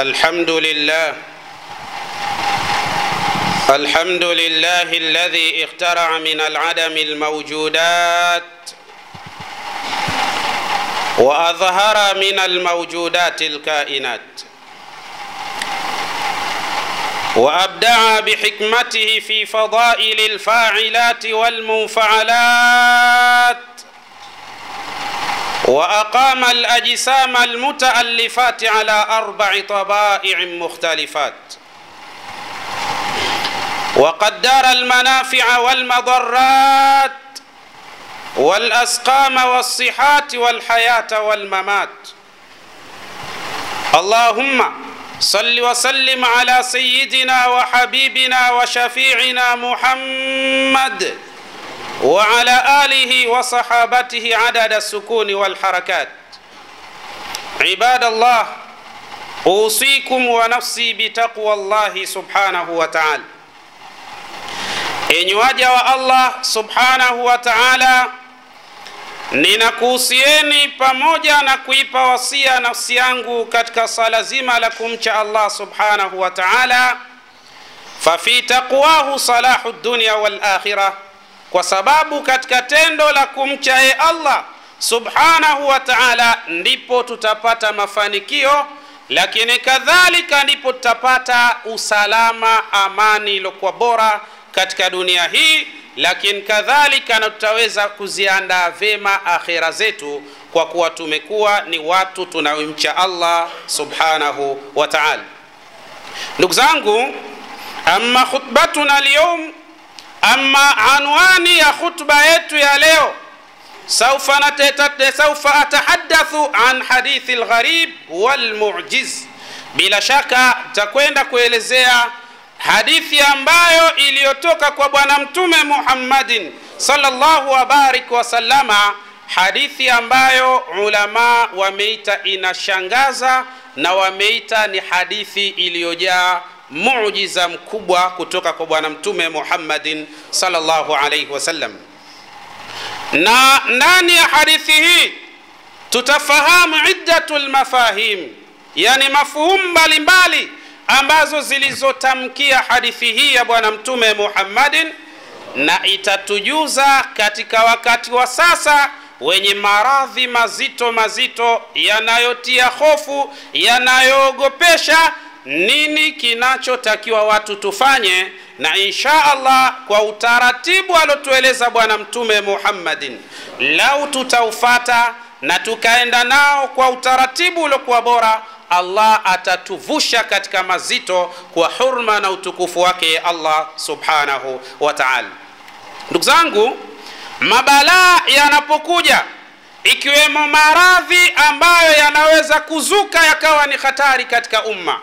الحمد لله الحمد لله الذي اخترع من العدم الموجودات وأظهر من الموجودات الكائنات وأبدع بحكمته في فضائل الفاعلات والمنفعلات وأقام الأجسام المتألفات على أربع طبائع مختلفات. وقدر المنافع والمضرات والأسقام والصحات والحياة والممات. اللهم صل وسلم على سيدنا وحبيبنا وشفيعنا محمد وعلى اله وصحابته عدد السكون والحركات عباد الله اوصيكم ونفسي بتقوى الله سبحانه وتعالى enyi waja wa allah subhanahu wa taala ninakuhusieni pamoja na kuipa wasia nafsi yangu katika sala zima la kumcha allah subhanahu wa taala fafi taqwahu salahu dunya walakhira kwa sababu katika tendo la kumcha ye allah subhanahu wa taala ndipo tutapata mafanikio lakini kadhalika ndipo tutapata usalama amani iliyokuwa bora katika dunia hii lakini kadhalika na tutaweza kuziandaa vyema akhira zetu kwa kuwa tumekuwa ni watu tunaomcha allah subhanahu wa taala. Ndugu zangu ama khutbatuna lyaum ama anwani ya khutba yetu ya leo saufa, saufa atahadathu an hadithi lgharib walmujiz bila shaka takwenda kuelezea hadithi ambayo iliyotoka kwa bwana mtume muhammadin salllahu wabarik wasallama, hadithi ambayo ulama wameita inashangaza na wameita ni hadithi iliyojaa mujiza mkubwa kutoka kwa bwana mtume muhammadin salllahu alaihi wasallam. Na ndani ya hadithi hii tutafahamu iddatu lmafahim yani mafuhumu mbalimbali ambazo zilizotamkia hadithi hii ya bwana mtume muhammadin na itatujuza katika wakati wa sasa wenye maradhi mazito mazito yanayotia hofu yanayoogopesha nini kinachotakiwa watu tufanye na insha allah kwa utaratibu aliotueleza bwana mtume muhammadin. Lau tutaufata na tukaenda nao kwa utaratibu uliokuwa bora allah atatuvusha katika mazito kwa hurma na utukufu wake allah subhanahu wa taala. Ndugu zangu mabalaa yanapokuja ikiwemo maradhi ambayo yanaweza kuzuka yakawa ni hatari katika umma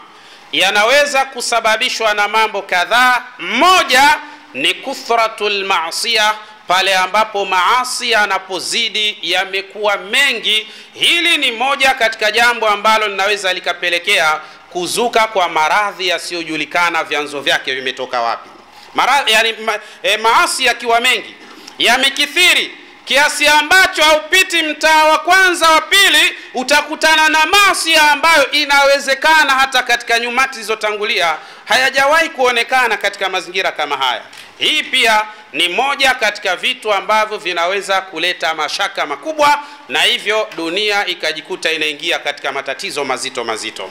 yanaweza kusababishwa na mambo kadhaa. Moja ni kuthratul lmasia pale ambapo maasi yanapozidi yamekuwa mengi. Hili ni moja katika jambo ambalo linaweza likapelekea kuzuka kwa maradhi yasiyojulikana vyanzo vyake vimetoka wapi. Maradhi, yani, ma, e, maasi yakiwa mengi yamekithiri kiasi ambacho haupiti mtaa wa kwanza wa pili utakutana na masia ambayo inawezekana hata katika nyumati zilizotangulia hayajawahi kuonekana katika mazingira kama haya. Hii pia ni moja katika vitu ambavyo vinaweza kuleta mashaka makubwa na hivyo dunia ikajikuta inaingia katika matatizo mazito mazito.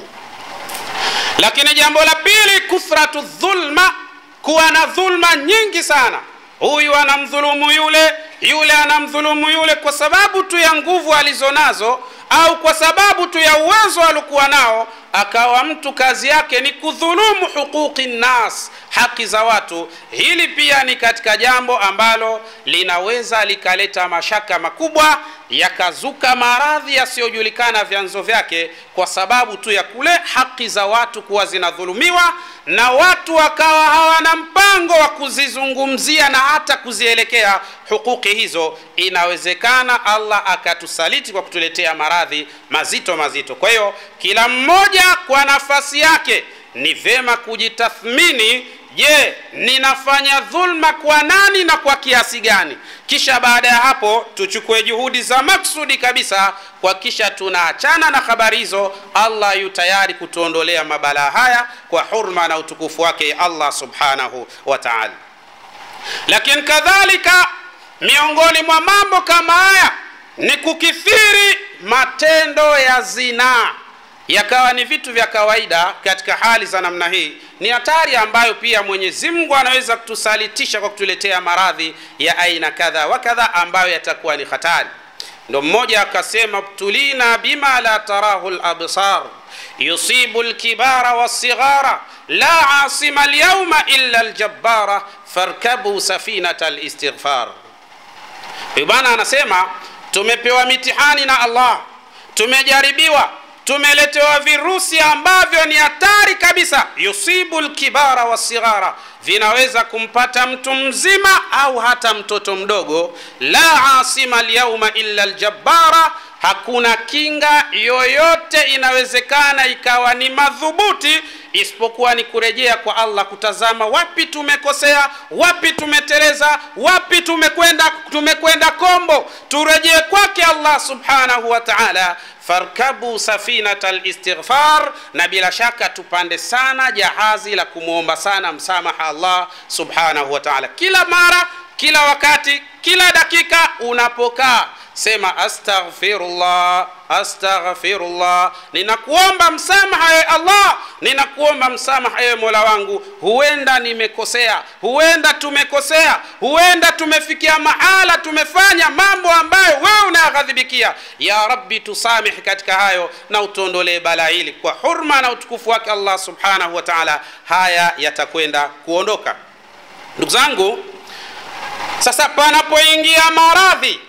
Lakini jambo la pili kuthratu dhulma kuwa na dhulma nyingi sana huyu anamdhulumu yule yule anamdhulumu yule kwa sababu tu ya nguvu alizonazo au kwa sababu tu ya uwezo alikuwa nao akawa mtu kazi yake ni kudhulumu huquqi nnas haki za watu. Hili pia ni katika jambo ambalo linaweza likaleta mashaka makubwa yakazuka maradhi yasiyojulikana vyanzo vyake kwa sababu tu ya kule haki za watu kuwa zinadhulumiwa na watu wakawa hawana mpango wa kuzizungumzia na hata kuzielekea hukuki hizo. Inawezekana allah akatusaliti kwa kutuletea maradhi mazito mazito. Kwa hiyo kila mmoja kwa nafasi yake ni vema kujitathmini je ninafanya dhulma kwa nani na kwa kiasi gani? Kisha baada ya hapo tuchukue juhudi za maksudi kabisa kwa kisha tunaachana na habari hizo. Allah yu tayari kutuondolea mabalaa haya kwa hurma na utukufu wake allah subhanahu wa taala. Lakini kadhalika miongoni mwa mambo kama haya ni kukithiri matendo ya zinaa yakawa ni vitu vya kawaida katika hali za namna hii. Ni hatari ambayo pia mwenyezi mungu anaweza kutusalitisha kwa kutuletea maradhi ya aina kadha wa kadha ambayo yatakuwa ni hatari. Ndo mmoja akasema btulina bima la tarahu labsar yusibu lkibara walsighara la asima lyauma illa ljabbara farkabu safinata listighfar huyu bwana anasema tumepewa mitihani na allah tumejaribiwa tumeletewa virusi ambavyo ni hatari kabisa. Yusibu lkibara wa sighara vinaweza kumpata mtu mzima au hata mtoto mdogo. La asima lyauma illa ljabbara hakuna kinga yoyote inawezekana ikawa ni madhubuti isipokuwa ni kurejea kwa allah kutazama wapi tumekosea wapi tumeteleza wapi tumekwenda tumekwenda kombo. Turejee kwake allah subhanahu wa taala. Farkabu safinata listighfar na bila shaka tupande sana jahazi la kumwomba sana msamaha allah subhanahu wa taala. Kila mara kila wakati kila dakika unapokaa sema astaghfirullah astaghfirullah. Ninakuomba msamaha ewe allah. Ninakuomba msamaha ewe mola wangu. Huenda nimekosea. Huenda tumekosea. Huenda tumefikia mahala tumefanya mambo ambayo wewe unayaghadhibikia. Ya rabbi tusamehe katika hayo na utuondolee balaa hili kwa hurma na utukufu wake allah subhanahu wa taala. Haya yatakwenda kuondoka. Ndugu zangu sasa panapoingia maradhi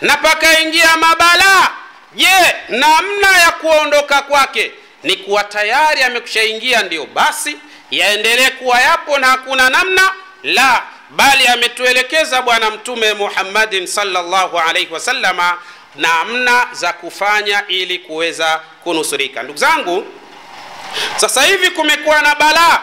na pakaingia mabalaa je namna ya kuondoka kwake ni kuwa tayari amekushaingia ndio basi yaendelee kuwa yapo na hakuna namna la bali ametuelekeza bwana mtume muhammadin salllahu alaihi wasalama namna za kufanya ili kuweza kunusurika. Ndugu zangu sasa hivi kumekuwa na balaa.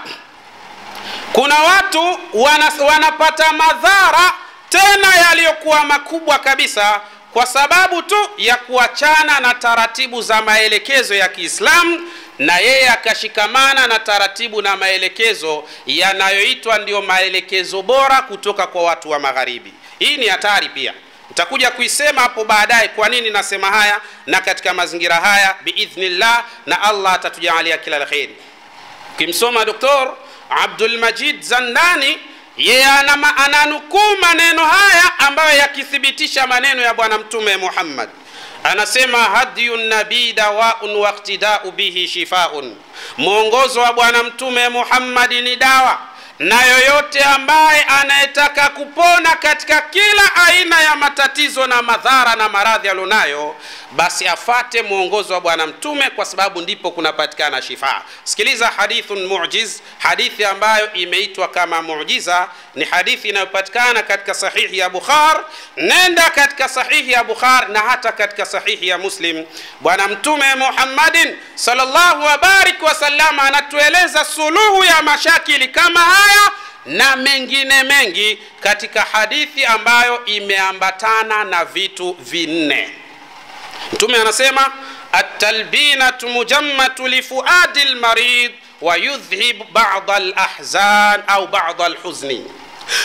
Kuna watu wana, wanapata madhara tena yaliyokuwa makubwa kabisa kwa sababu tu ya kuachana na taratibu za maelekezo ya kiislamu na yeye akashikamana na taratibu na maelekezo yanayoitwa ndiyo maelekezo bora kutoka kwa watu wa magharibi. Hii ni hatari pia. Nitakuja kuisema hapo baadaye kwa nini nasema haya na katika mazingira haya biidhnillah na allah atatujalia kila la kheri. Ukimsoma doktor abdulmajid zandani yeye ananukuu maneno haya ambayo yakithibitisha maneno ya bwana mtume muhammad. Anasema hadyu nabii dawaun waktidau bihi shifaun mwongozo wa bwana mtume muhammadi ni dawa na yoyote ambaye anayetaka kupona katika kila aina ya matatizo na madhara na maradhi alionayo basi afate mwongozo wa bwana mtume kwa sababu ndipo kunapatikana shifaa. Sikiliza hadithun mujiz hadithi ambayo imeitwa kama mujiza. Ni hadithi inayopatikana katika sahihi ya bukhar. Nenda katika sahihi ya bukhar na hata katika sahihi ya muslim. Bwana mtume muhammadin sallallahu wabarik wasalama anatueleza suluhu ya mashakili kama haya na mengine mengi katika hadithi ambayo imeambatana na vitu vinne. Mtume anasema atalbinatu mujammatu lifuadi lmarid wayudhhib bada lahzan au bada lhuzni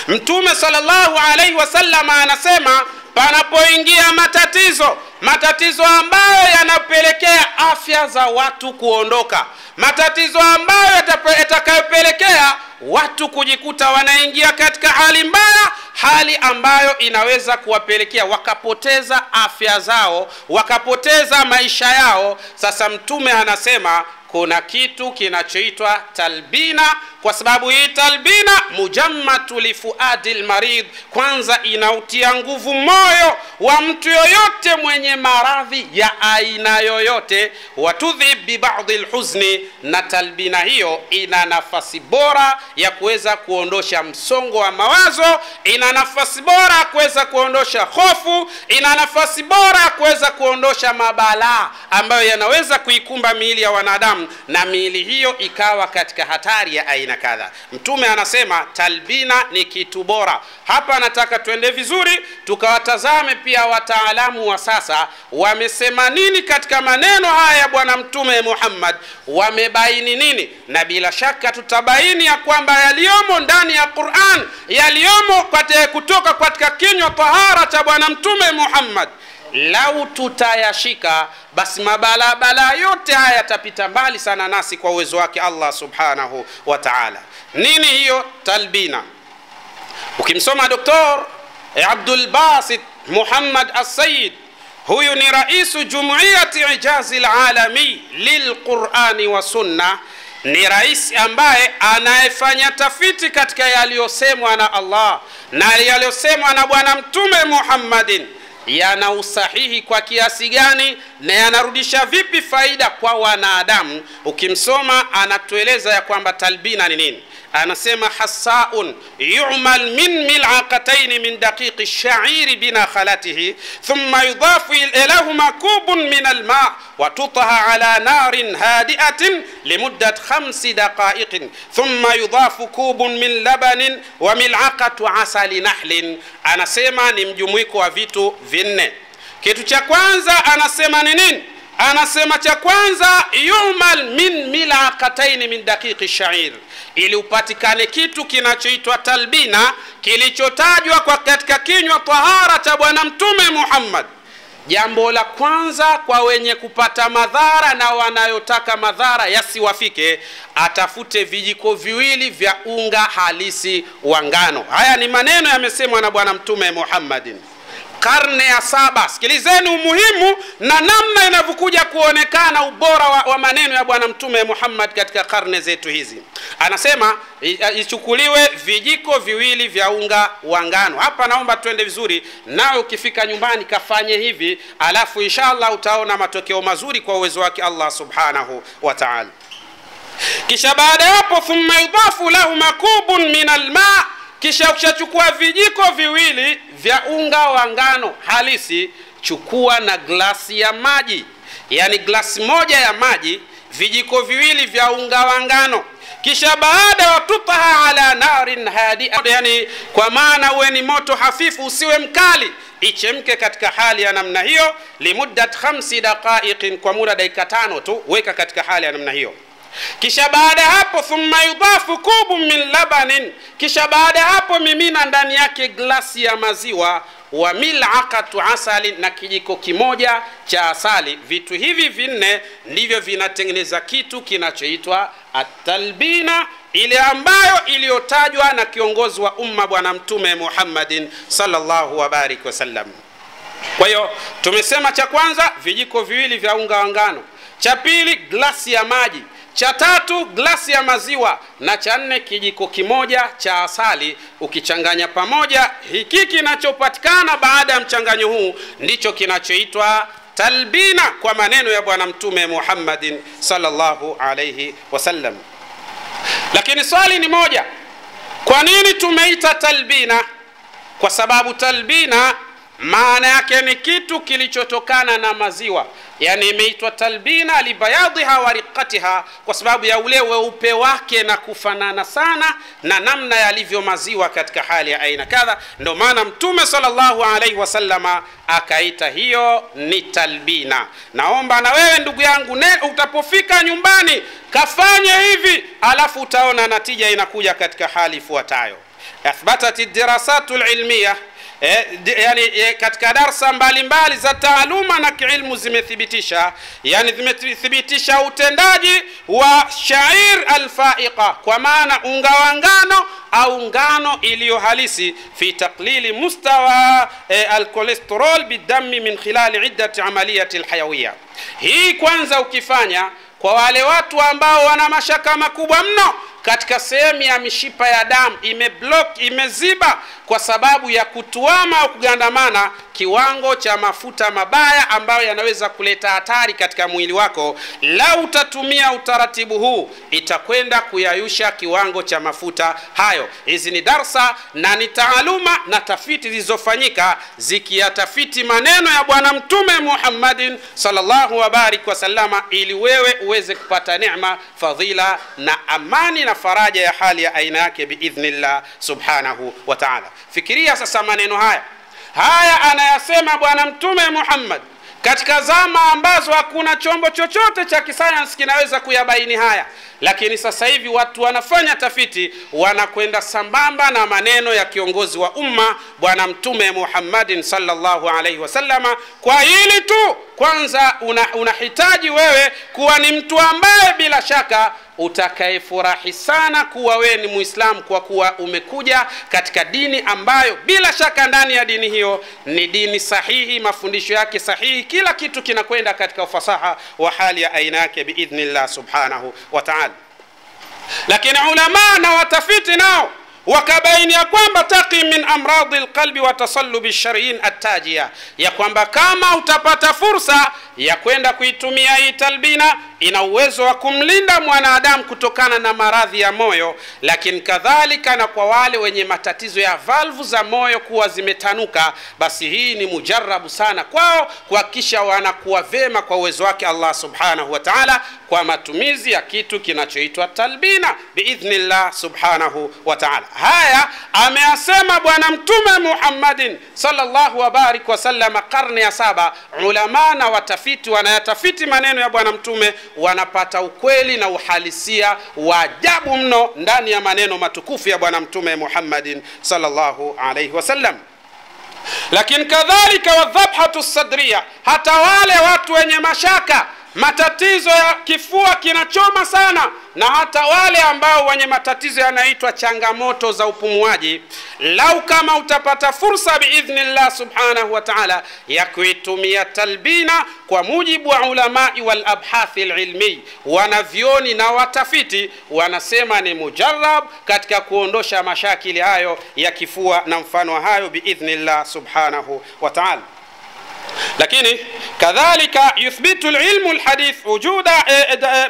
mtume sallallahu alaihi wasallam anasema panapoingia matatizo matatizo ambayo yanapelekea afya za watu kuondoka matatizo ambayo yatakayopelekea watu kujikuta wanaingia katika hali mbaya hali ambayo inaweza kuwapelekea wakapoteza afya zao wakapoteza maisha yao. Sasa mtume anasema kuna kitu kinachoitwa talbina. Kwa sababu hii talbina mujammatu lifuadi lmarid kwanza inautia nguvu moyo wa mtu yoyote mwenye maradhi ya aina yoyote. Watudhib bibadi lhuzni na talbina hiyo ina nafasi bora ya kuweza kuondosha msongo wa mawazo ina nafasi bora ya kuweza kuondosha hofu ina nafasi bora ya kuweza kuondosha mabalaa ambayo yanaweza kuikumba miili ya wanadamu na miili hiyo ikawa katika hatari ya aina kadha. Mtume anasema talbina ni kitu bora. Hapa nataka tuende vizuri tukawatazame pia wataalamu wa sasa wamesema nini katika maneno haya ya bwana mtume muhammad wamebaini nini? Na bila shaka tutabaini ya kwamba yaliyomo ndani ya quran yaliyomo kutoka katika kinywa tahara cha bwana mtume muhammad lau tutayashika basi mabalabala yote haya yatapita mbali sana nasi kwa uwezo wake allah subhanahu wa taala. Nini hiyo? Talbina. Ukimsoma doktor eh, abdulbasit muhammad assayid huyu ni raisu jumuiyati ijazi lalami lilqurani wa sunna ni rais ambaye anayefanya tafiti katika yaliyosemwa na allah na yaliyosemwa na bwana mtume muhammadin yana usahihi kwa kiasi gani na yanarudisha vipi faida kwa wanadamu ukimsoma anatueleza ya kwamba talbina ni nini anasema hasaun yumal min milaqataini min daqiqi shairi binakhalatihi thumma yudafu ilahuma kubun min alma وتطهى على نار هادئة لمدة خمس دقائق ثم يضاف كوب من لبن وملعقة عسل نحل anasema ni mjumuiko wa vitu vinne. Kitu cha kwanza anasema ni nini? Anasema cha kwanza yumal min milakataini min daqiqi shair. Ili upatikane kitu kinachoitwa talbina kilichotajwa kwa katika kinywa tahara cha bwana mtume muhammad. Jambo la kwanza kwa wenye kupata madhara na wanayotaka madhara yasiwafike atafute vijiko viwili vya unga halisi wa ngano. Haya ni maneno yamesemwa na bwana mtume muhammadin karne ya saba. Sikilizeni umuhimu na namna inavyokuja kuonekana ubora wa, wa maneno ya bwana mtume muhammad katika karne zetu hizi. Anasema ichukuliwe vijiko viwili vya unga wa ngano. Hapa naomba tuende vizuri nawe ukifika nyumbani kafanye hivi alafu inshallah utaona matokeo mazuri kwa uwezo wake allah subhanahu wa taala. Kisha baada ya hapo thumma yudafu lahu makubun min alma kisha ukishachukua vijiko viwili vya unga wa ngano halisi chukua na glasi ya maji. Yaani glasi moja ya maji vijiko viwili vya unga wa ngano. Kisha baada watupaha ala narin hadi yani kwa maana uwe ni moto hafifu usiwe mkali ichemke katika hali ya namna hiyo. Limuddat 5 daqaiqin kwa muda dakika tano tu weka katika hali ya namna hiyo kisha baada hapo thumma yudafu kubu min labanin. Kisha baada hapo mimina ndani yake glasi ya maziwa wa milaqatu asali na kijiko kimoja cha asali. Vitu hivi vinne ndivyo vinatengeneza kitu kinachoitwa atalbina ile ambayo iliyotajwa na kiongozi wa umma bwana mtume muhammadin sallallahu wabarik wasallam kwa hiyo tumesema cha kwanza vijiko viwili vya unga wa ngano. Cha pili glasi ya maji cha tatu glasi ya maziwa. Na cha nne kijiko kimoja cha asali. Ukichanganya pamoja hiki kinachopatikana baada ya mchanganyo huu ndicho kinachoitwa talbina kwa maneno ya bwana mtume muhammadin sallallahu alaihi wasallam. Lakini swali ni moja kwa nini tumeita talbina? Kwa sababu talbina maana yake ni kitu kilichotokana na maziwa. Yani imeitwa talbina libayadhiha wa riqatiha kwa sababu ya ule weupe wake na kufanana sana na namna yalivyo maziwa katika hali ya aina kadha. Ndio maana mtume salllahu alaihi wasallama akaita hiyo ni talbina. Naomba na wewe ndugu yangu ne, utapofika nyumbani kafanye hivi alafu utaona natija inakuja katika hali ifuatayo. Athbatat dirasatu lilmiya eh, yani eh, katika darsa mbalimbali za taaluma na kiilmu zimethibitisha yani zimethibitisha utendaji wa shair alfaiqa kwa maana unga wa ngano au ngano iliyo halisi fi taqlili mustawa eh, alkolesterol bidami min khilali iddati amaliyati lhayawiya hii kwanza ukifanya kwa wale watu ambao wana mashaka makubwa mno katika sehemu ya mishipa ya damu imeblock imeziba kwa sababu ya kutuama au kugandamana kiwango cha mafuta mabaya ambayo yanaweza kuleta hatari katika mwili wako. La utatumia utaratibu huu itakwenda kuyayusha kiwango cha mafuta hayo. Hizi ni darsa na ni taaluma na tafiti zilizofanyika zikiyatafiti maneno ya bwana mtume muhammadin salllahu wabarik wasalama ili wewe uweze kupata neema, fadhila na amani na faraja ya hali ya aina yake biidhnillah subhanahu wa taala. Fikiria sasa maneno haya haya anayasema bwana mtume muhammad katika zama ambazo hakuna chombo chochote cha kisayansi kinaweza kuyabaini haya lakini sasa hivi watu wanafanya tafiti wanakwenda sambamba na maneno ya kiongozi wa umma bwana mtume muhammadin salllahu alaihi wasallama kwa hili tu kwanza unahitaji una wewe kuwa ni mtu ambaye bila shaka utakayefurahi sana kuwa wewe ni muislamu kwa kuwa umekuja katika dini ambayo bila shaka ndani ya dini hiyo ni dini sahihi mafundisho yake sahihi kila kitu kinakwenda katika ufasaha wa hali ya aina yake biidhnillah subhanahu wa taala. Lakini ulamaa na watafiti nao wakabaini ya kwamba taqi min amradi lqalbi wa tasalubi sharin attajia ya kwamba kama utapata fursa ya kwenda kuitumia hii talbina ina uwezo wa kumlinda mwanadamu kutokana na maradhi ya moyo lakini kadhalika na kwa wale wenye matatizo ya valvu za moyo kuwa zimetanuka basi hii ni mujarabu sana kwao kuhakikisha wanakuwa vema kwa uwezo wake allah subhanahu wa taala kwa matumizi ya kitu kinachoitwa talbina biidhnillah subhanahu wa taala. Haya ameyasema bwana mtume muhammadin sallallahu wa barik wasalama karne ya saba Ulama na watafiti wanayatafiti maneno ya bwana mtume wanapata ukweli na uhalisia wa ajabu mno ndani ya maneno matukufu ya bwana mtume muhammadin salllahu alaihi wasallam. Lakini kadhalika wadhabhatu sadria hata wale watu wenye mashaka matatizo ya kifua kinachoma sana na hata wale ambao wenye matatizo yanaitwa changamoto za upumuaji lau kama utapata fursa biidhnillah subhanahu wa taala ya kuitumia talbina kwa mujibu wa ulamai wal abhathi lilmi wanavyoni na watafiti wanasema ni mujarab katika kuondosha mashakili hayo ya kifua na mfano hayo biidhnillah subhanahu wa taala lakini kadhalika yuthbitu lilmu lhadith wujuda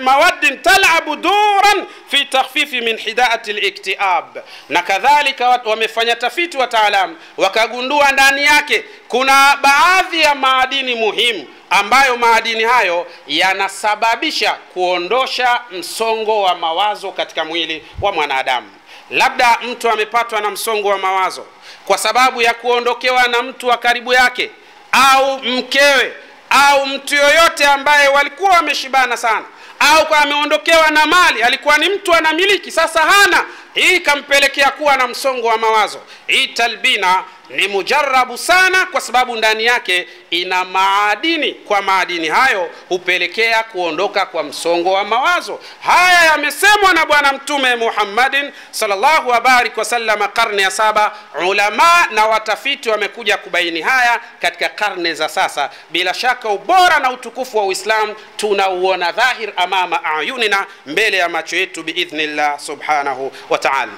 mawaddin talabu duran fi takhfifi min hidaati liktiab na kadhalika wamefanya tafiti wataalam wakagundua ndani yake kuna baadhi ya maadini muhimu ambayo maadini hayo yanasababisha kuondosha msongo wa mawazo katika mwili wa mwanadamu. Labda mtu amepatwa na msongo wa mawazo kwa sababu ya kuondokewa na mtu wa karibu yake au mkewe au mtu yoyote ambaye walikuwa wameshibana sana au kwa ameondokewa na mali alikuwa ni mtu anamiliki sasa hana. Hii ikampelekea kuwa na msongo wa mawazo. Hii talbina ni mujarabu sana kwa sababu ndani yake ina maadini. Kwa maadini hayo hupelekea kuondoka kwa msongo wa mawazo. Haya yamesemwa na bwana mtume muhammadin salllahu wabarik wasallam karne ya saba. Ulama na watafiti wamekuja kubaini haya katika karne za sasa. Bila shaka ubora na utukufu wa Uislamu tunauona dhahir amama ayunina mbele ya macho yetu biidhnillah subhanahu wa taala.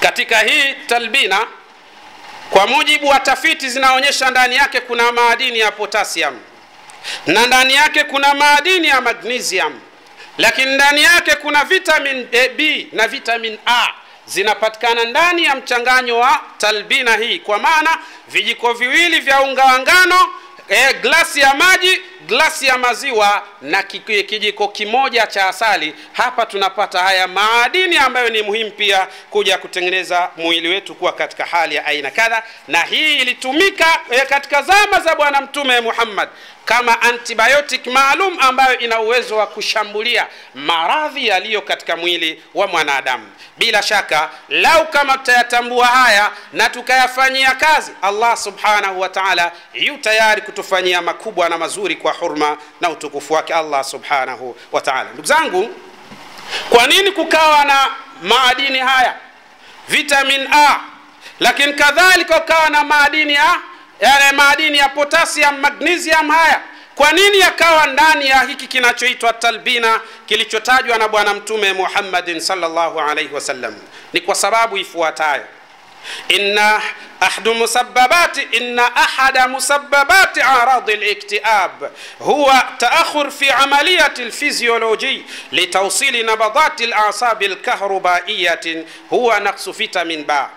Katika hii talbina kwa mujibu wa tafiti zinaonyesha ndani yake kuna maadini ya potassium. Na ndani yake kuna maadini ya magnesium. Lakini ndani yake kuna vitamin b na vitamin a. Zinapatikana ndani ya mchanganyo wa talbina hii. Kwa maana vijiko viwili vya unga wa ngano e, glasi ya maji glasi ya maziwa na kijiko kimoja cha asali. Hapa tunapata haya maadini ambayo ni muhimu pia kuja kutengeneza mwili wetu kuwa katika hali ya aina kadha. Na hii ilitumika e, katika zama za bwana mtume muhammad kama antibiotic maalum ambayo ina uwezo wa kushambulia maradhi yaliyo katika mwili wa mwanadamu. Bila shaka lau kama tutayatambua haya na tukayafanyia kazi allah subhanahu wa taala yu tayari kutufanyia makubwa na mazuri kwa hurma na utukufu wake allah subhanahu wa taala. Ndugu zangu kwa nini kukawa na maadini haya? Vitamin a lakini kadhalika ukawa na maadini ya yale madini ya potassium magnesium haya kwa nini yakawa ndani ya hiki kinachoitwa talbina kilichotajwa na bwana mtume muhammadin salllahu alaihi wasallam? Ni kwa sababu ifuatayo. Inna ahadu musababati inna ahada musababati aradi liktiab huwa taakhur fi amaliyati lfizyoloji litawsili nabadati lasabi lkahrubaiyatin huwa naksu vitamin ba.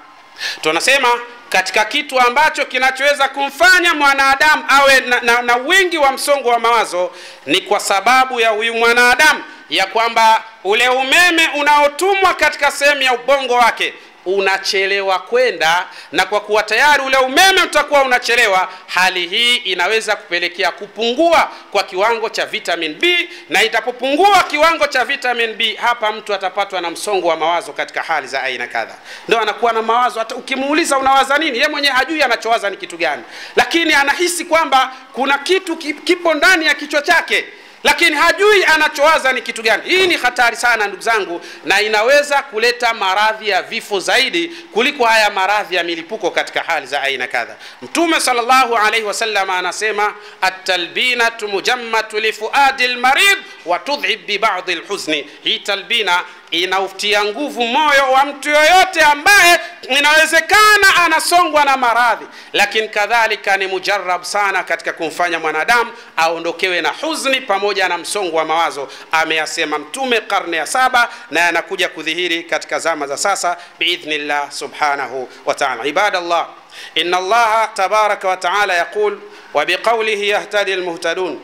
Tunasema katika kitu ambacho kinachoweza kumfanya mwanadamu awe na, na, na wingi wa msongo wa mawazo ni kwa sababu ya huyu mwanadamu ya kwamba ule umeme unaotumwa katika sehemu ya ubongo wake unachelewa kwenda na kwa kuwa tayari ule umeme utakuwa unachelewa hali hii inaweza kupelekea kupungua kwa kiwango cha vitamin b na itapopungua kiwango cha vitamin b hapa mtu atapatwa na msongo wa mawazo katika hali za aina kadha ndio anakuwa na mawazo hata ukimuuliza unawaza nini yeye mwenyewe hajui anachowaza ni kitu gani. Lakini anahisi kwamba kuna kitu kipo ndani ya kichwa chake lakini hajui anachowaza ni kitu gani. Hii ni hatari sana ndugu zangu na inaweza kuleta maradhi ya vifo zaidi kuliko haya maradhi ya milipuko katika hali za aina kadha. Mtume sallallahu alaihi wasallam anasema atalbinatu mujammatu lifuadi lmarid wa tudhib bibadi lhuzni hii talbina inautia nguvu moyo wa mtu yoyote ambaye inawezekana anasongwa na maradhi, lakini kadhalika ni mujarab sana katika kumfanya mwanadamu aondokewe na huzni pamoja na msongo wa mawazo. Ameyasema Mtume karne ya saba na yanakuja kudhihiri katika zama za sasa biidhnillah subhanahu wa ta'ala. Ibadallah, inna Allaha tabaraka wataala yaqul wabiqaulihi yahtadi lmuhtadun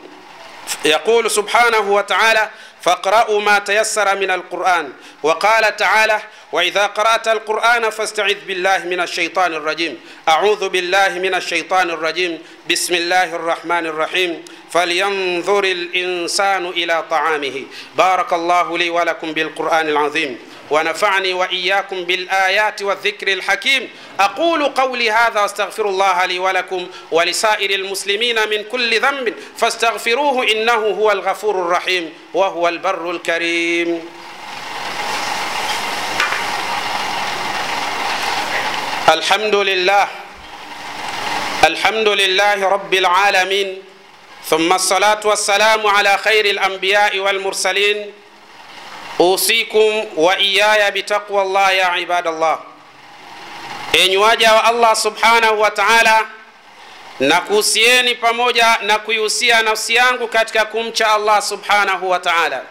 yaqulu subhanahu wa ta'ala فاقرأوا ما تيسر من القرآن. وقال تعالى وإذا قرأت القرآن فاستعذ بالله من الشيطان الرجيم. أعوذ بالله من الشيطان الرجيم. بسم الله الرحمن الرحيم. فلينظر الإنسان إلى طعامه. بارك الله لي ولكم بالقرآن العظيم. ونفعني وإياكم بالآيات والذكر الحكيم. أقول قولي هذا واستغفر الله لي ولكم ولسائر المسلمين من كل ذنب فاستغفروه إنه هو الغفور الرحيم وهو البر الكريم. الحمد لله الحمد لله رب العالمين ثم الصلاة والسلام على خير الأنبياء والمرسلين usikum wa iyaya bitaqwa llah ya ibadallah. Enyi waja wa allah subhanahu wa taala na kuhusieni pamoja na kuihusia nafsi yangu katika kumcha allah subhanahu wa taala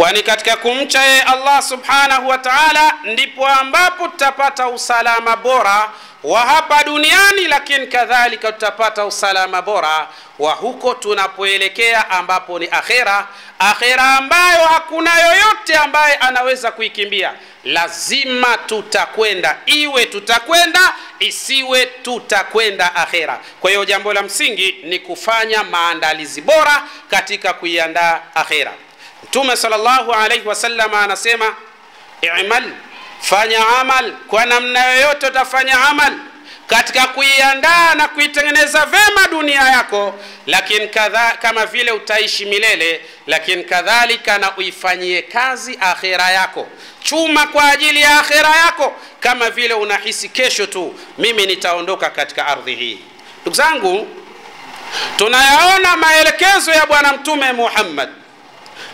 kwani katika kumcha yeye allah subhanahu wa taala ndipo ambapo tutapata usalama bora wa hapa duniani lakini kadhalika tutapata usalama bora wa huko tunapoelekea ambapo ni akhera. Akhera ambayo hakuna yoyote ambaye anaweza kuikimbia. Lazima tutakwenda iwe tutakwenda isiwe tutakwenda akhera. Kwa hiyo jambo la msingi ni kufanya maandalizi bora katika kuiandaa akhera mtume salllahu alaihi wasallam anasema imal fanya amal. Kwa namna yoyote utafanya amal. Katika kuiandaa na kuitengeneza vema dunia yako lakini kadha, kama vile utaishi milele lakini kadhalika na uifanyie kazi akhira yako. Chuma kwa ajili ya akhira yako. Kama vile unahisi kesho tu mimi nitaondoka katika ardhi hii. Ndugu zangu tunayaona maelekezo ya bwana mtume muhammad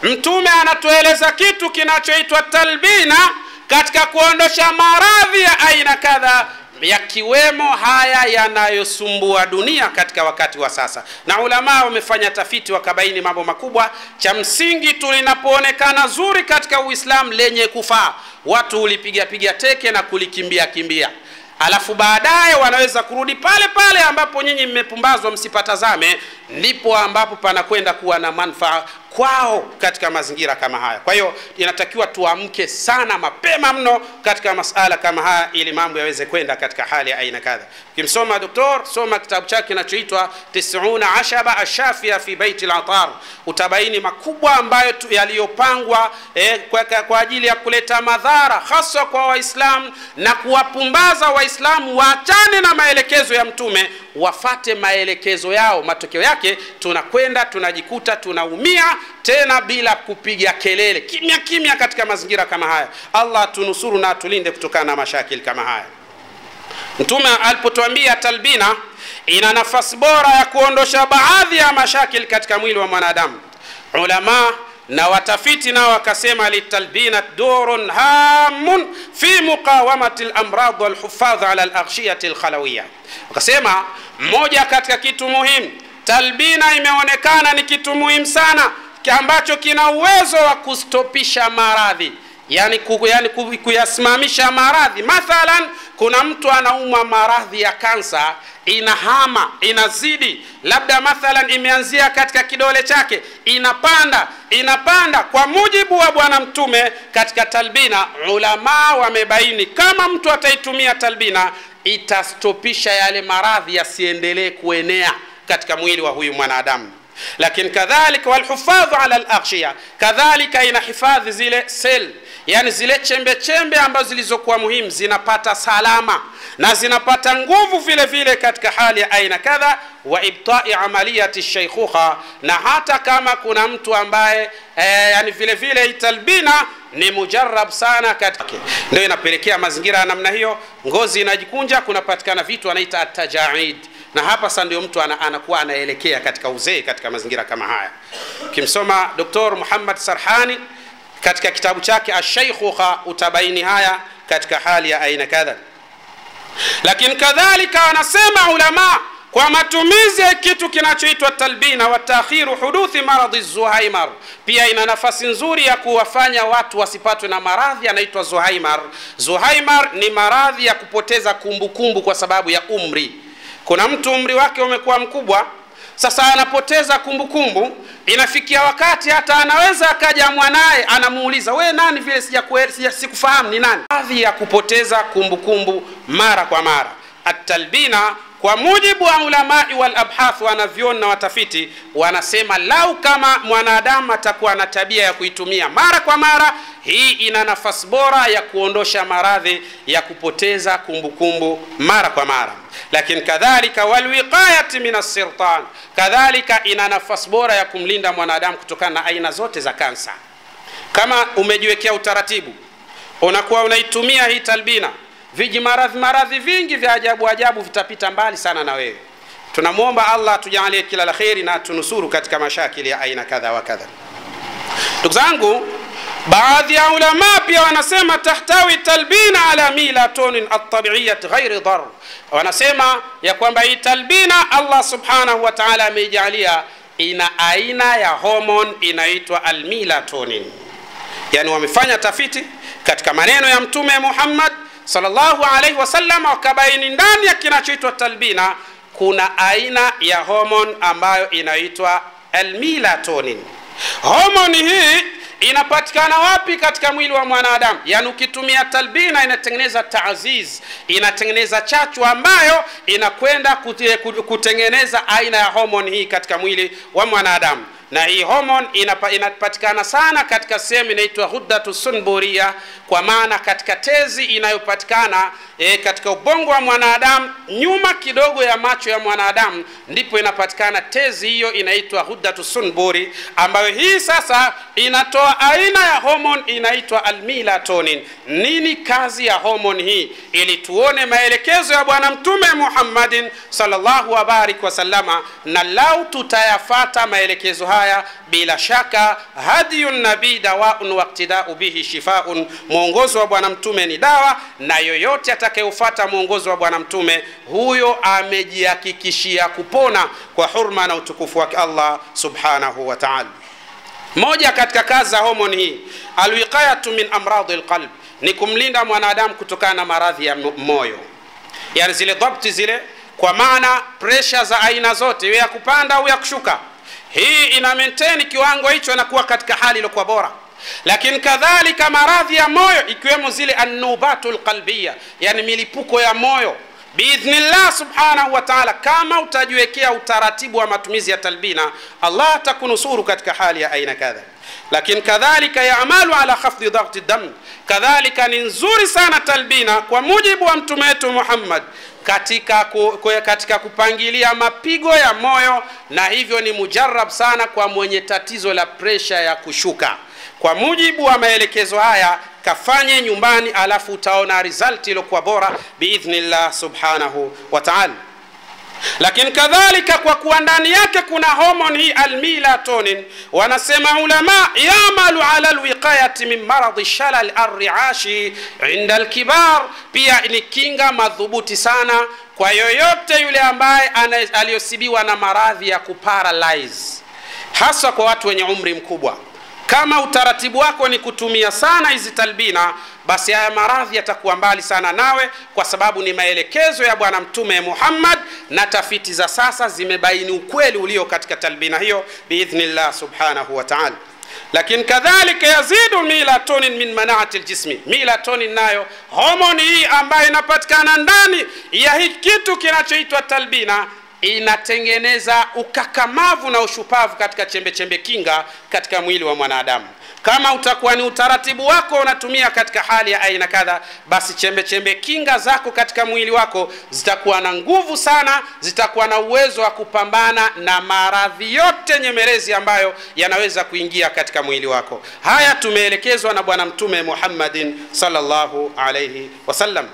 mtume anatueleza kitu kinachoitwa talbina katika kuondosha maradhi ya aina kadha yakiwemo haya yanayosumbua dunia katika wakati wa sasa. Na ulamaa wamefanya tafiti wakabaini mambo makubwa. Cha msingi tu linapoonekana zuri katika uislamu lenye kufaa watu hulipigapiga teke na kulikimbia kimbia. Alafu baadaye wanaweza kurudi pale pale ambapo nyinyi mmepumbazwa msipatazame ndipo ambapo panakwenda kuwa na manufaa kwao katika mazingira kama haya. Kwa hiyo inatakiwa tuamke sana mapema mno katika masala kama haya ili mambo yaweze kwenda katika hali ya aina kadha. Ukimsoma doktor soma kitabu chake kinachoitwa tisuna ashaba ashafia fi baiti latar utabaini makubwa ambayo yaliyopangwa eh, kwa, kwa ajili ya kuleta madhara haswa kwa waislamu na kuwapumbaza waislamu waachane na maelekezo ya mtume wafate maelekezo yao matokeo yake tunakwenda tunajikuta tunaumia tena bila kupiga kelele. Kimya kimya katika mazingira kama haya. Allah tunusuru na tulinde kutokana na mashakili kama haya. Mtume alipotuambia talbina ina nafasi bora ya kuondosha baadhi ya mashakili katika mwili wa mwanadamu. Ulama na watafiti nao wakasema litalbina durun hamun fi muqawamati lamrad walhufadh ala alaghshiyati lkhalawiya wakasema moja katika kitu muhimu talbina imeonekana ni kitu muhimu sana ambacho kina uwezo wa kustopisha maradhi yani, ku, yani ku, kuyasimamisha maradhi. Mathalan kuna mtu anaumwa maradhi ya kansa inahama inazidi. Labda mathalan imeanzia katika kidole chake inapanda inapanda. Kwa mujibu wa bwana mtume katika talbina ulamaa wamebaini kama mtu ataitumia talbina itastopisha yale maradhi yasiendelee kuenea katika mwili wa huyu mwanadamu. Lakini kadhalika walhufadhu ala laghshiya kadhalika ina hifadhi zile sel yani zile chembe chembe ambazo zilizokuwa muhimu zinapata salama na zinapata nguvu vile vile katika hali ya aina kadha wa ibtai amaliyati shaykhuha na hata kama kuna mtu ambaye eh, yani vile vile italbina ni mujarab sana katika okay. ndio inapelekea mazingira ya namna hiyo ngozi inajikunja kunapatikana vitu anaita atajaid na hapa sasa ndio mtu ana, anakuwa anaelekea katika uzee katika mazingira kama haya ukimsoma Dr. muhammad sarhani katika kitabu chake ashaikhuha utabaini haya katika hali ya aina kadha. Lakini kadhalika wanasema ulama kwa matumizi ya kitu kinachoitwa talbina wa taakhiru huduthi maradhi zuhaimar. Pia ina nafasi nzuri ya kuwafanya watu wasipatwe na maradhi yanaitwa zuhaimar. Zuhaimar ni maradhi ya kupoteza kumbukumbu kumbu kwa sababu ya umri. Kuna mtu umri wake umekuwa mkubwa sasa anapoteza kumbukumbu kumbu. inafikia wakati hata anaweza akaja mwanaye anamuuliza we nani vile sikufahamu ni nani baadhi ya kupoteza kumbukumbu kumbu mara kwa mara atalbina kwa mujibu wa ulamai walabhath wanavyoni na watafiti wanasema lau kama mwanadamu atakuwa na tabia ya kuitumia mara kwa mara hii ina nafasi bora ya kuondosha maradhi ya kupoteza kumbukumbu kumbu mara kwa mara lakini kadhalika walwiqayati min assirtan kadhalika ina nafasi bora ya kumlinda mwanadamu kutokana na aina zote za kansa. Kama umejiwekea utaratibu unakuwa unaitumia hii talbina viji maradhi maradhi vingi vya ajabu ajabu vitapita mbali sana na wewe. Tunamwomba allah atujaalie kila la kheri na tunusuru katika mashakili ya aina kadha wa kadha. Ndugu zangu baadhi ya ulama pia wanasema tahtawi talbina ala milatonin altabiyat ghairi dar. Wanasema ya kwamba hii talbina allah subhanahu wa taala ameijalia ina aina ya homon inaitwa almilatonin yani wamefanya tafiti katika maneno ya mtume muhammad sallallahu alaihi wasallam wakabaini ndani ya kinachoitwa talbina kuna aina ya homon ambayo inaitwa almilatonin homoni hii inapatikana wapi katika mwili wa mwanadamu? Yaani ukitumia talbina inatengeneza taaziz inatengeneza chachu ambayo inakwenda kutengeneza aina ya homoni hii katika mwili wa mwanadamu na hii homon inapatikana sana katika sehemu inaitwa huddatu sunburia kwa maana katika tezi inayopatikana e, katika ubongo wa mwanadamu nyuma kidogo ya macho ya mwanadamu ndipo inapatikana tezi hiyo inaitwa huddatu sunburi ambayo hii sasa inatoa aina ya homon inaitwa almilatonin. Nini kazi ya homon hii? Ili tuone maelekezo ya bwana mtume muhammadin salllahu wabarik wasalama na lau tutayafata maelekezo haya bila shaka hadiyu nabii dawaun waktidau bihi shifaun. Mwongozo wa bwana mtume ni dawa na yoyote atakayeufata mwongozo wa bwana mtume huyo amejihakikishia kupona kwa hurma na utukufu wake allah subhanahu wa taala. Moja katika kazi za homoni hii alwiqayatu min amradi lqalb ni kumlinda mwanadamu kutokana na maradhi ya moyo. Yani zile dhabti zile kwa maana presha za aina zote iwe ya kupanda au ya kushuka hii ina maintain kiwango hicho na kuwa katika hali iliyokuwa bora. Lakini kadhalika maradhi ya moyo ikiwemo zile annubatu lqalbiya yani milipuko ya moyo. Biidhnillah subhanahu wa taala kama utajiwekea utaratibu wa matumizi ya talbina allah atakunusuru katika hali ya aina kadha lakini kadhalika yaamalu ala khafdhi dhakti dam. Kadhalika ni nzuri sana talbina kwa mujibu wa mtume wetu muhammad katika, ku, katika kupangilia mapigo ya moyo na hivyo ni mujarab sana kwa mwenye tatizo la presha ya kushuka. Kwa mujibu wa maelekezo haya kafanye nyumbani alafu utaona result iliyokuwa bora biidhnillah subhanahu wa taala lakini kadhalika kwa kuwa ndani yake kuna homon hii almilatonin wanasema ulama yamalu ala lwiqayati min maradhi shalal arriashi inda lkibar pia ni kinga madhubuti sana kwa yoyote yule ambaye aliyosibiwa na maradhi ya kuparalyze hasa kwa watu wenye umri mkubwa kama utaratibu wako ni kutumia sana hizi talbina basi haya maradhi yatakuwa mbali sana nawe kwa sababu ni maelekezo ya bwana mtume muhammad na tafiti za sasa zimebaini ukweli ulio katika talbina hiyo biidhnillah subhanahu wa taala. Lakini kadhalika yazidu milatonin min manaati ljismi milatonin nayo homoni hii ambayo inapatikana ndani ya hii kitu kinachoitwa talbina inatengeneza ukakamavu na ushupavu katika chembe chembe kinga katika mwili wa mwanadamu. Kama utakuwa ni utaratibu wako unatumia katika hali ya aina kadha basi chembe chembe kinga zako katika mwili wako zitakuwa na nguvu sana zitakuwa na uwezo wa kupambana na maradhi yote nyemelezi ambayo yanaweza kuingia katika mwili wako. Haya tumeelekezwa na bwana mtume muhammadin sallallahu alaihi wasallam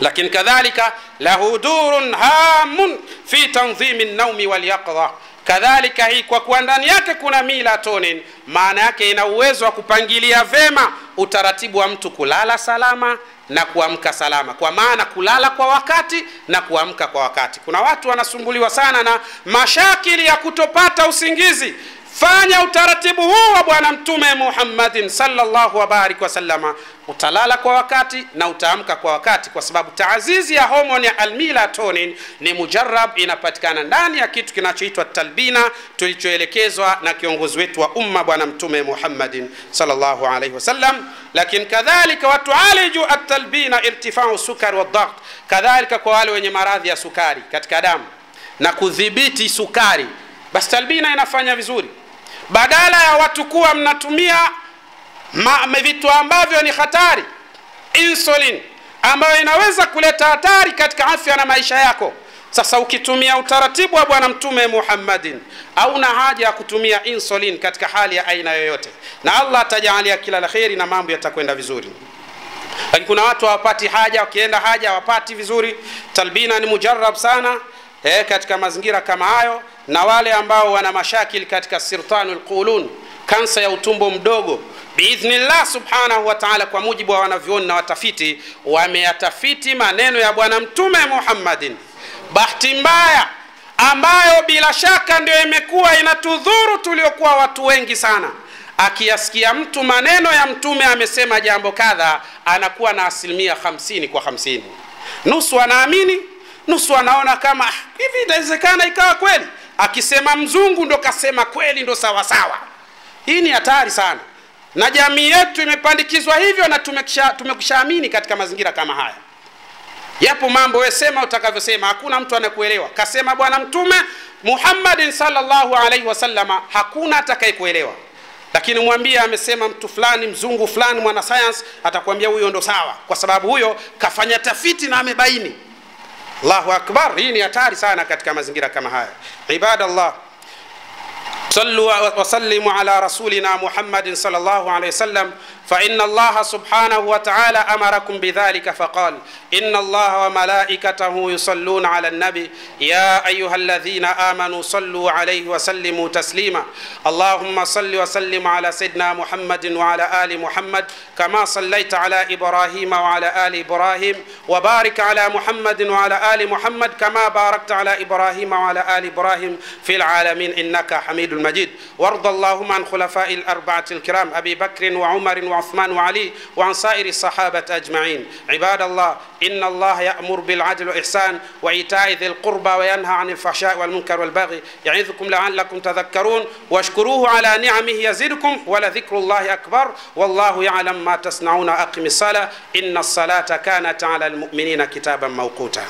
lakini kadhalika lahu durun hamun fi tanzimi naumi walyaqdha kadhalika hii kwa kuwa ndani yake kuna milatonin maana yake ina uwezo wa kupangilia vema utaratibu wa mtu kulala salama na kuamka salama. Kwa maana kulala kwa wakati na kuamka kwa wakati. Kuna watu wanasumbuliwa sana na mashakili ya kutopata usingizi fanya utaratibu huu wa bwana mtume muhammadin salllahu wabarik wasalama utalala kwa wakati na utaamka kwa wakati kwa sababu taazizi ya homoni ya almilatonin ni mujarab inapatikana ndani ya kitu kinachoitwa talbina tulichoelekezwa na kiongozi wetu wa umma bwana mtume muhammadin salllahu alaihi wasallam lakini kadhalika watualiju atalbina irtifau sukari wadakt kadhalika kwa wale wenye maradhi ya sukari katika damu na kudhibiti sukari. Basi talbina inafanya vizuri badala ya watu kuwa mnatumia vitu ambavyo ni hatari insulin ambayo inaweza kuleta hatari katika afya na maisha yako. Sasa ukitumia utaratibu wa bwana mtume muhammadin auna haja ya kutumia insulin katika hali ya aina yoyote. Na allah atajalia kila la kheri na mambo yatakwenda vizuri. Lakini kuna watu hawapati haja wakienda haja hawapati vizuri. Talbina ni mujarab sana eh, katika mazingira kama hayo na wale ambao wana mashakil katika sirtanu qulun kansa ya utumbo mdogo biidhnillah subhanahu wa taala kwa mujibu wa wanavyoni na watafiti wameyatafiti maneno ya bwana mtume muhammadin. Bahati mbaya ambayo bila shaka ndio imekuwa inatudhuru tuliokuwa watu wengi sana. Akiyasikia mtu maneno ya mtume amesema jambo kadha anakuwa na asilimia 50 kwa 50 nusu anaamini nusu anaona kama "Ah, hivi inawezekana ikawa kweli akisema mzungu ndo kasema kweli ndo sawasawa hii ni hatari sana. Na jamii yetu imepandikizwa hivyo na tumekushaamini katika mazingira kama haya. Yapo mambo we sema utakavyosema hakuna mtu anakuelewa kasema bwana mtume muhammadin salllahu alaihi wasallama hakuna atakayekuelewa. Lakini mwambie amesema mtu fulani mzungu fulani mwanasayansi atakuambia huyo ndo sawa. Kwa sababu huyo kafanya tafiti na amebaini allahu akbar hii ni hatari sana katika mazingira kama haya ibadallah صلوا وسلموا على رسولنا محمد صلى الله عليه وسلم فإن الله سبحانه وتعالى أمركم بذلك فقال إن الله وملائكته يصلون على النبي يا أيها الذين آمنوا صلوا عليه وسلموا تسليما اللهم صل وسلم على سيدنا محمد وعلى آل محمد كما صليت على إبراهيم وعلى آل إبراهيم وبارك على محمد وعلى آل محمد كما باركت على إبراهيم وعلى آل إبراهيم في العالمين إنك حميد مجيد وارض اللهم عن خلفاء الأربعة الكرام أبي بكر وعمر وعثمان وعلي وعن سائر الصحابة أجمعين. عباد الله إن الله يأمر بالعدل والإحسان وإيتاء ذي القربى وينهى عن الفحشاء والمنكر والبغي يعظكم لعلكم تذكرون واشكروه على نعمه يزدكم ولذكر الله أكبر والله يعلم ما تصنعون أقم الصلاة إن الصلاة كانت على المؤمنين كتابا موقوتا.